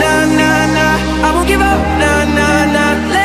nah, nah, nah. I won't give up, nah, nah, nah. Let